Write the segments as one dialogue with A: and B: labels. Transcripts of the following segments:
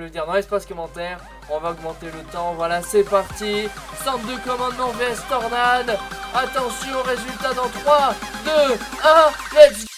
A: le dire dans l'espace commentaire. On va augmenter le temps. Voilà, c'est parti. Centre de commandement VS Tornade. Attention, résultat dans 3, 2, 1. Let's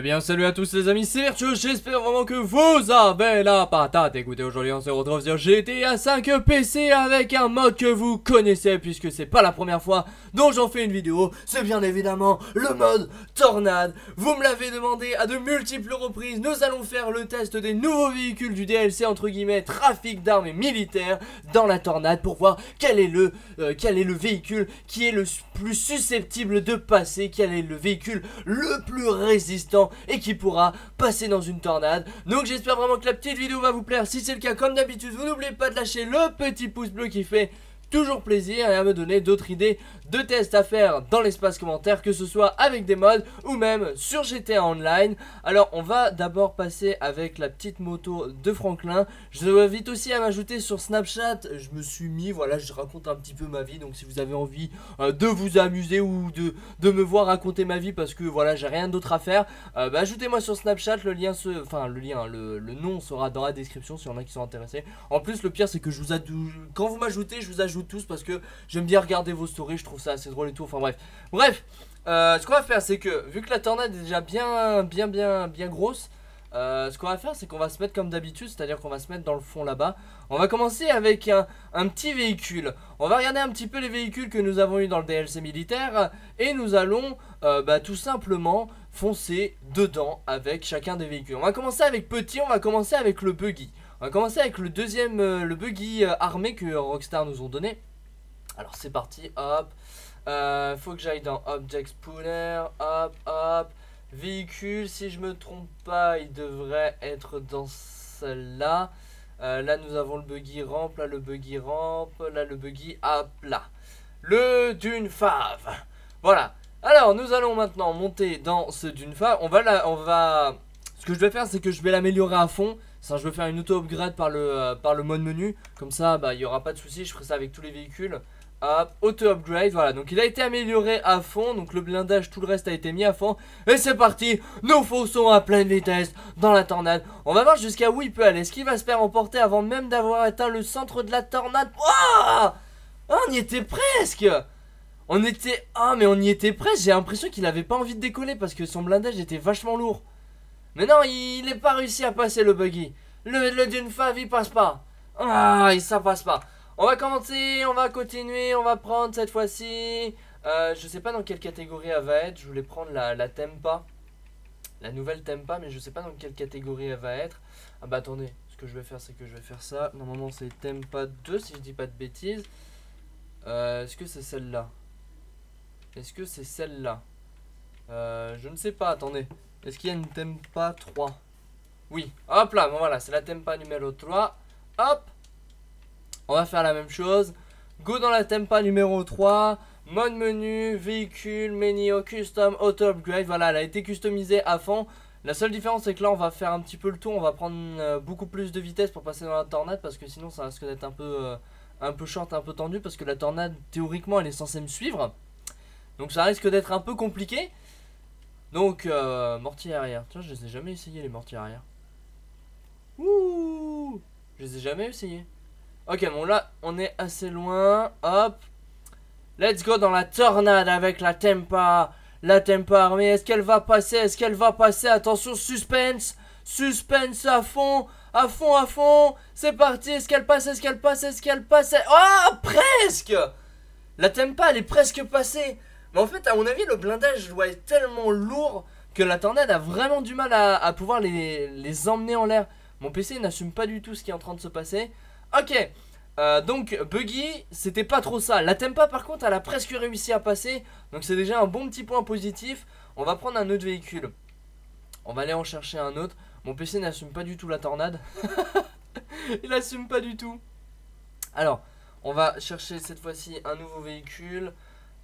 A: Eh bien salut à tous les amis, c'est Virtueux, j'espère vraiment que vous avez la patate. Écoutez, aujourd'hui on se retrouve sur GTA 5 PC avec un mode que vous connaissez Puisque c'est pas la première fois dont j'en fais une vidéo. C'est bien évidemment le mode Tornade. Vous me l'avez demandé à de multiples reprises. Nous allons faire le test des nouveaux véhicules du DLC entre guillemets Trafic d'armes et militaires dans la Tornade Pour voir quel est le, euh, quel est le véhicule qui est le plus susceptible de passer Quel est le véhicule le plus résistant et qui pourra passer dans une tornade. Donc j'espère vraiment que la petite vidéo va vous plaire. Si c'est le cas, comme d'habitude, vous n'oubliez pas de lâcher le petit pouce bleu qui fait toujours plaisir et à me donner d'autres idées de tests à faire dans l'espace commentaire que ce soit avec des mods ou même sur GTA Online. Alors on va d'abord passer avec la petite moto de Franklin. Je vous invite aussi à m'ajouter sur Snapchat. Je me suis mis voilà je raconte un petit peu ma vie. Donc si vous avez envie euh, de vous amuser ou de, me voir raconter ma vie parce que voilà j'ai rien d'autre à faire euh, bah, ajoutez-moi sur Snapchat. Le lien se, enfin le lien le, nom sera dans la description si y a qui sont intéressés. En plus le pire c'est que je vous ajoute quand vous m'ajoutez je vous ajoute tous parce que j'aime bien regarder vos stories. Je trouve ça assez drôle et tout. Enfin bref. Bref, euh, ce qu'on va faire, c'est que vu que la tornade est déjà bien, bien, bien, bien grosse, euh, ce qu'on va faire, c'est qu'on va se mettre comme d'habitude, c'est-à-dire qu'on va se mettre dans le fond là-bas. On va commencer avec un, petit véhicule. On va regarder un petit peu les véhicules que nous avons eu dans le DLC militaire et nous allons euh, bah, tout simplement foncer dedans avec chacun des véhicules. On va commencer avec petit, on va commencer avec le buggy. On va commencer avec le deuxième, le buggy armé que Rockstar nous ont donné. Alors c'est parti, hop. Euh, faut que j'aille dans Object Spooner, hop, hop. Véhicule, si je me trompe pas, il devrait être dans celle-là. Euh, là, nous avons le buggy ramp, là, le buggy ramp, là, le buggy hop, là. Le dune fave. Voilà. Alors, nous allons maintenant monter dans ce dune fave. On va là, on va... Ce que je vais faire, c'est que je vais l'améliorer à fond. Ça, je vais faire une auto-upgrade par, le euh, par le mode menu. Comme ça, bah, il n'y aura pas de souci. Je ferai ça avec tous les véhicules. Hop, auto-upgrade, voilà, donc il a été amélioré à fond, donc le blindage, tout le reste a été mis à fond, et c'est parti, nous fonçons à pleine vitesse dans la tornade, on va voir jusqu'à où il peut aller, est-ce qu'il va se faire emporter avant même d'avoir atteint le centre de la tornade. Oh On y était presque On était, ah mais on y était presque, j'ai l'impression qu'il avait pas envie de décoller parce que son blindage était vachement lourd. Mais non, il n'est pas réussi à passer le buggy, le, d'une fave il passe pas, ah, ça passe pas. On va commencer, on va continuer, on va prendre cette fois-ci. Euh, je sais pas dans quelle catégorie elle va être. Je voulais prendre la, Tempa. La nouvelle Tempa, mais je sais pas dans quelle catégorie elle va être. Ah bah attendez, ce que je vais faire, c'est que je vais faire ça. Normalement, c'est Tempa 2, si je dis pas de bêtises. Euh, est-ce que c'est celle-là? Est-ce que c'est celle-là? Euh, Je ne sais pas, attendez. Est-ce qu'il y a une Tempa 3 Oui, hop là, bon voilà, c'est la Tempa numéro 3. Hop on va faire la même chose. Go dans la Tempa numéro 3. Mode menu, véhicule, menu, custom, auto upgrade. Voilà, elle a été customisée à fond. La seule différence c'est que là on va faire un petit peu le tour, on va prendre euh, beaucoup plus de vitesse pour passer dans la tornade parce que sinon ça risque d'être un peu euh, un peu short, un peu tendu parce que la tornade théoriquement elle est censée me suivre. Donc ça risque d'être un peu compliqué. Donc euh, mortier arrière. Tiens, je les ai jamais essayé les mortiers arrière. Ouh Je les ai jamais essayé. Ok, bon là, on est assez loin. Hop. Let's go dans la tornade avec la Tempa. La Tempa armée. Est-ce qu'elle va passer? Est-ce qu'elle va passer? Attention, suspense. Suspense à fond. À fond, à fond. C'est parti. Est-ce qu'elle passe? Est-ce qu'elle passe? Est-ce qu'elle passe? Oh, presque La Tempa, elle est presque passée. Mais en fait, à mon avis, le blindage doit être tellement lourd que la tornade a vraiment du mal à, pouvoir les, les emmener en l'air. Mon PC n'assume pas du tout ce qui est en train de se passer. Ok, euh, donc Buggy, c'était pas trop ça. La Tempa par contre, elle a presque réussi à passer. Donc c'est déjà un bon petit point positif. On va prendre un autre véhicule. On va aller en chercher un autre. Mon PC n'assume pas du tout la tornade. Il assume pas du tout. Alors, on va chercher cette fois-ci un nouveau véhicule.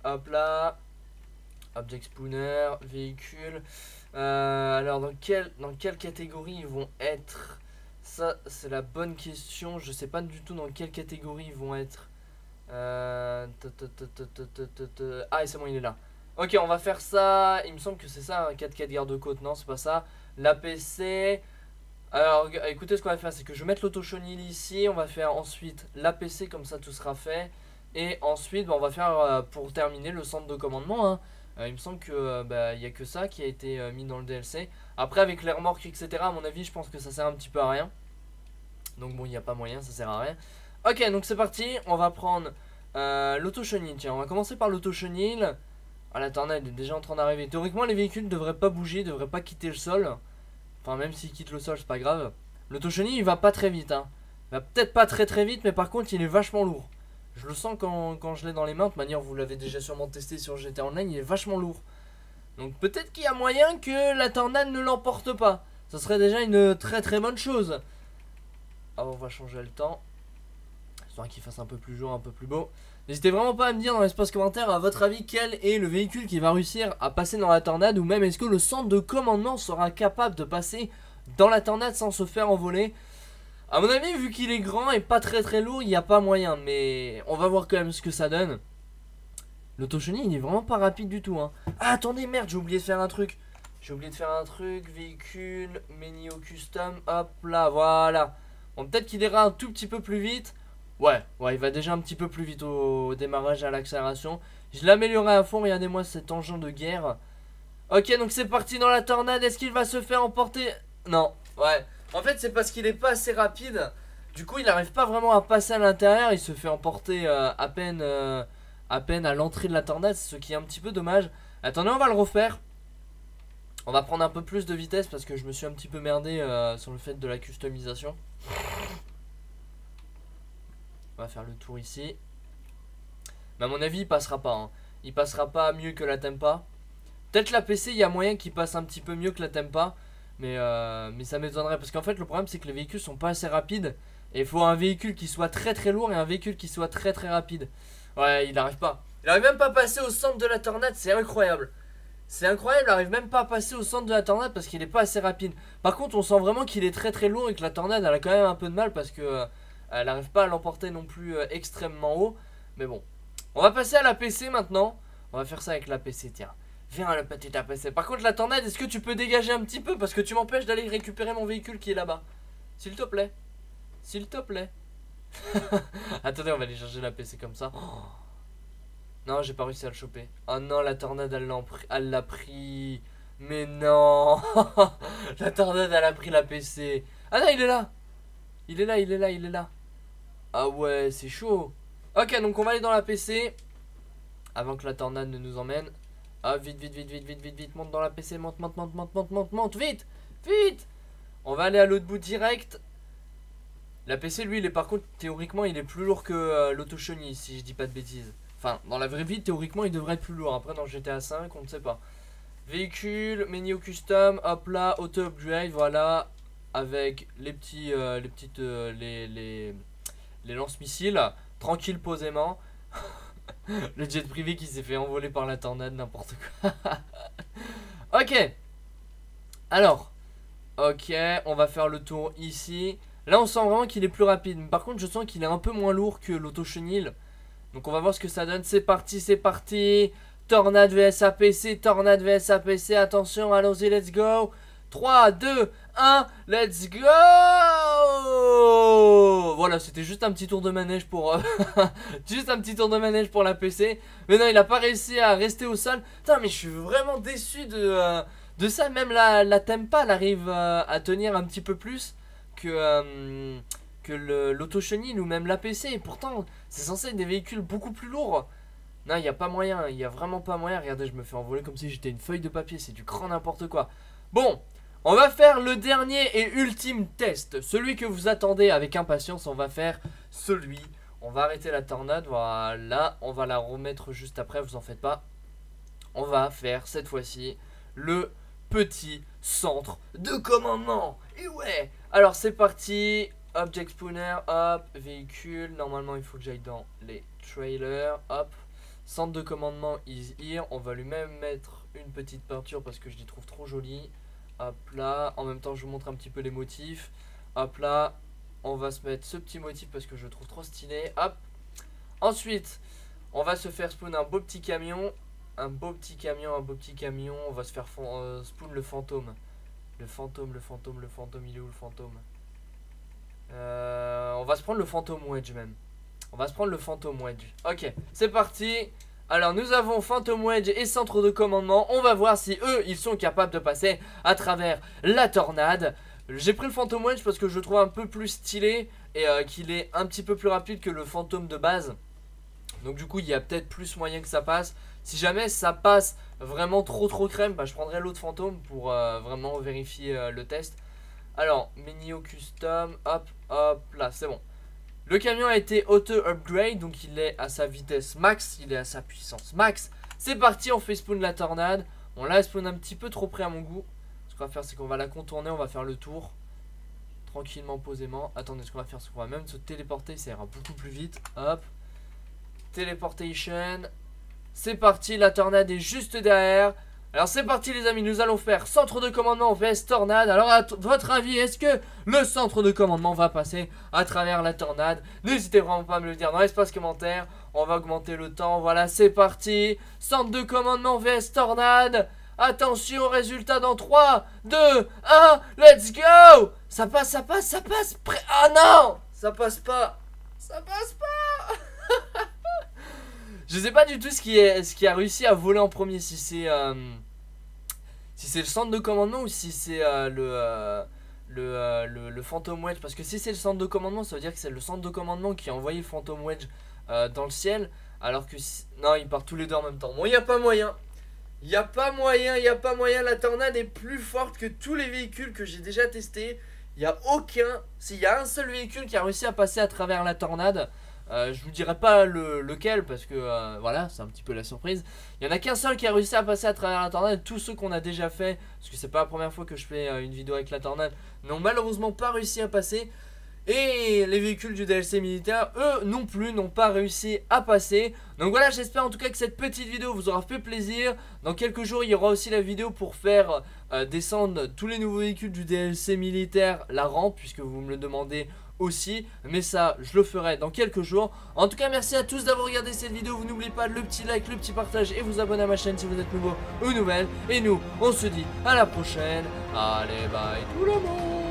A: Hop là. Object Spooner, véhicule. Euh, alors, dans dans quelle catégorie ils vont être? Ça, c'est la bonne question. Je sais pas du tout dans quelle catégorie ils vont être ah, c'est bon, il est là. Ok, on va faire ça. Il me semble que c'est ça, un 4x4 garde-côte. Non, c'est pas ça. L'APC. Alors, écoutez, ce qu'on va faire, c'est que je vais mettre l'auto-chenille ici. On va faire ensuite l'APC, comme ça tout sera fait. Et ensuite, bah, on va faire, euh, pour terminer, le centre de commandement. Hein. Euh, il me semble que bah, il a que ça qui a été mis dans le DLC. Après, avec les remorques, etc., à mon avis, je pense que ça sert un petit peu à rien. Donc bon, il n'y a pas moyen, ça sert à rien. Ok, donc c'est parti. On va prendre euh, l'auto-chenille. Tiens, on va commencer par l'auto-chenille. Ah, la tornade est déjà en train d'arriver. Théoriquement, les véhicules ne devraient pas bouger, ne devraient pas quitter le sol. Enfin, même s'ils quittent le sol, c'est pas grave. L'auto-chenille, il va pas très vite. Hein. Va peut-être pas très très vite, mais par contre, il est vachement lourd. Je le sens quand, je l'ai dans les mains. De manière, vous l'avez déjà sûrement testé sur GTA Online, il est vachement lourd. Donc peut-être qu'il y a moyen que la tornade ne l'emporte pas. Ce serait déjà une très très bonne chose. Ah, on va changer le temps. Histoire qu'il fasse un peu plus jour, un peu plus beau. N'hésitez vraiment pas à me dire dans l'espace commentaire, à votre avis, quel est le véhicule qui va réussir à passer dans la tornade ou même est-ce que le centre de commandement sera capable de passer dans la tornade sans se faire envoler? A mon avis, vu qu'il est grand et pas très très lourd, il n'y a pas moyen, mais on va voir quand même ce que ça donne. L'autochenille, il est vraiment pas rapide du tout. Hein. Ah, attendez, merde, j'ai oublié de faire un truc. J'ai oublié de faire un truc, véhicule, menu custom, hop là, voilà. Bon, peut-être qu'il ira un tout petit peu plus vite. Ouais, ouais, il va déjà un petit peu plus vite au, démarrage à l'accélération. Je l'améliorerai à fond, regardez-moi cet engin de guerre. Ok, donc c'est parti dans la tornade. Est-ce qu'il va se faire emporter? Non, ouais. En fait, c'est parce qu'il est pas assez rapide. Du coup, il n'arrive pas vraiment à passer à l'intérieur. Il se fait emporter euh, à peine... Euh, à peine à l'entrée de la tornade, ce qui est un petit peu dommage. Attendez, on va le refaire. On va prendre un peu plus de vitesse parce que je me suis un petit peu merdé euh, sur le fait de la customisation. On va faire le tour ici. Mais à mon avis, il passera pas. Hein. Il passera pas mieux que la Tempa. Peut-être la PC, il y a moyen qu'il passe un petit peu mieux que la Tempa. Mais, euh, mais ça m'étonnerait. Parce qu'en fait, le problème, c'est que les véhicules sont pas assez rapides. Et il faut un véhicule qui soit très très lourd et un véhicule qui soit très très rapide. Ouais, il n'arrive pas. Il n'arrive même pas à passer au centre de la tornade, c'est incroyable. C'est incroyable, il n'arrive même pas à passer au centre de la tornade parce qu'il n'est pas assez rapide. Par contre, on sent vraiment qu'il est très très lourd et que la tornade, elle a quand même un peu de mal parce que euh, elle n'arrive pas à l'emporter non plus euh, extrêmement haut. Mais bon. On va passer à la PC maintenant. On va faire ça avec la PC, tiens. Viens la petite PC. Par contre, la tornade, est-ce que tu peux dégager un petit peu Parce que tu m'empêches d'aller récupérer mon véhicule qui est là-bas? S'il te plaît. S'il te plaît. Attendez, on va aller chercher la PC comme ça. Non, j'ai pas réussi à le choper. Oh non, la tornade, elle l'a pris. Mais non La tornade, elle a pris la PC. Ah non, il est là Il est là, il est là, il est là. Ah ouais, c'est chaud. Ok, donc on va aller dans la PC. Avant que la tornade ne nous emmène. Ah, vite, vite, vite, vite, vite, vite, vite. Monte dans la PC, monte, monte, monte, monte, monte, monte, monte, vite Vite On va aller à l'autre bout direct. La PC, lui, il est par contre, théoriquement, il est plus lourd que euh, l'auto-chenille, si je dis pas de bêtises. Enfin, dans la vraie vie, théoriquement, il devrait être plus lourd. Après, dans GTA 5, on ne sait pas. Véhicule, menu custom, hop là, auto upgrade, voilà. Avec les petits, euh, les petites, euh, les, les, les lance-missiles. Tranquille, posément. Le jet privé qui s'est fait envoler par la tornade, n'importe quoi. ok. Alors. Ok, on va faire le tour ici. Là, on sent vraiment qu'il est plus rapide. Par contre, je sens qu'il est un peu moins lourd que l'auto-chenille. Donc, on va voir ce que ça donne. C'est parti, c'est parti. Tornade vs APC, Tornade vs APC. Attention, allons-y, let's go. 3, 2, 1, let's go Voilà, c'était juste un petit tour de manège pour... Euh, juste un petit tour de manège pour la PC. Mais non, il a pas réussi à rester au sol. Putain, mais je suis vraiment déçu de, euh, de ça. Même la, la Tempa, elle arrive euh, à tenir un petit peu plus que, que l'auto-chenille ou même l'APC. Et pourtant, c'est censé être des véhicules beaucoup plus lourds. Non, il n'y a pas moyen, il n'y a vraiment pas moyen. Regardez, je me fais envoler comme si j'étais une feuille de papier, c'est du grand n'importe quoi. Bon, on va faire le dernier et ultime test. Celui que vous attendez avec impatience, on va faire celui. On va arrêter la tornade, voilà. On va la remettre juste après, vous en faites pas. On va faire cette fois-ci le petit centre de commandement. Et ouais Alors c'est parti. Object spooner, hop, véhicule. Normalement il faut que j'aille dans les trailers. Hop. Centre de commandement is here. On va lui-même mettre une petite peinture parce que je les trouve trop jolies. Hop là. En même temps je vous montre un petit peu les motifs. Hop là. On va se mettre ce petit motif parce que je le trouve trop stylé. Hop. Ensuite, on va se faire spawn un beau petit camion. Un beau petit camion, un beau petit camion. On va se faire euh, spawn le fantôme. Le fantôme, le fantôme, le fantôme, il est où le fantôme? Euh, On va se prendre le fantôme wedge même. On va se prendre le fantôme wedge. Ok, c'est parti. Alors nous avons Phantom Wedge et centre de commandement. On va voir si eux, ils sont capables de passer à travers la tornade. J'ai pris le Phantom Wedge parce que je le trouve un peu plus stylé et euh, qu'il est un petit peu plus rapide que le fantôme de base. Donc du coup, il y a peut-être plus moyen que ça passe. Si jamais ça passe vraiment trop trop crème, bah, je prendrai l'autre fantôme pour euh, vraiment vérifier euh, le test. Alors, Menio Custom, hop, hop, là, c'est bon. Le camion a été auto-upgrade, donc il est à sa vitesse max, il est à sa puissance max. C'est parti, on fait spawn la tornade. On la spawn un petit peu trop près à mon goût. Ce qu'on va faire, c'est qu'on va la contourner, on va faire le tour. Tranquillement, posément. Attendez, ce qu'on va faire, c'est qu'on va même se téléporter, ça ira beaucoup plus vite. Hop. Téléportation. C'est parti, la tornade est juste derrière. Alors c'est parti les amis, nous allons faire centre de commandement vs tornade. Alors à votre avis, est-ce que le centre de commandement va passer à travers la tornade? N'hésitez vraiment pas à me le dire dans l'espace commentaire. On va augmenter le temps, voilà c'est parti. Centre de commandement vs tornade. Attention, résultat dans 3, 2, 1, let's go Ça passe, ça passe, ça passe Ah non Ça passe pas Ça passe pas Je sais pas du tout ce qui, est, ce qui a réussi à voler en premier, si c'est... Euh, c'est le centre de commandement ou si c'est euh, euh, euh, le, le, Phantom Wedge? Parce que si c'est le centre de commandement, ça veut dire que c'est le centre de commandement qui a envoyé le Phantom Wedge dans le ciel. Alors que non, ils partent tous les deux en même temps. Bon, il n'y a pas moyen. Il n'y a pas moyen, il n'y a pas moyen. La tornade est plus forte que tous les véhicules que j'ai déjà testés. Il n'y a aucun. S'il y a un seul véhicule qui a réussi à passer à travers la tornade, euh, je vous dirai pas lequel parce que euh, voilà, c'est un petit peu la surprise. Il y en a qu'un seul qui a réussi à passer à travers la tornade. Tous ceux qu'on a déjà fait, parce que c'est pas la première fois que je fais euh, une vidéo avec la tornade, n'ont malheureusement pas réussi à passer. Et les véhicules du DLC militaire, eux non plus, n'ont pas réussi à passer. Donc voilà, j'espère en tout cas que cette petite vidéo vous aura fait plaisir. Dans quelques jours, il y aura aussi la vidéo pour faire descendre tous les nouveaux véhicules du DLC militaire, la rampe, puisque vous me le demandez aussi Mais ça, je le ferai dans quelques jours. En tout cas, merci à tous d'avoir regardé cette vidéo. Vous n'oubliez pas le petit like, le petit partage Et vous abonner à ma chaîne si vous êtes nouveau ou nouvelle. Et nous, on se dit à la prochaine. Allez, bye tout le monde